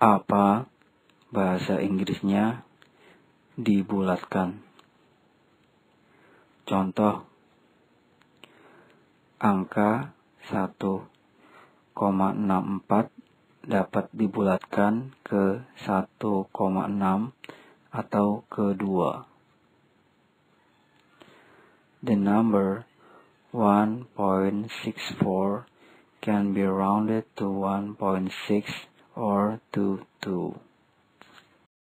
apa bahasa Inggrisnya dibulatkan. Contoh angka 1,64 dapat dibulatkan ke 1,6 atau ke 2. The number 1.64 can be rounded to 1.6 or to 2.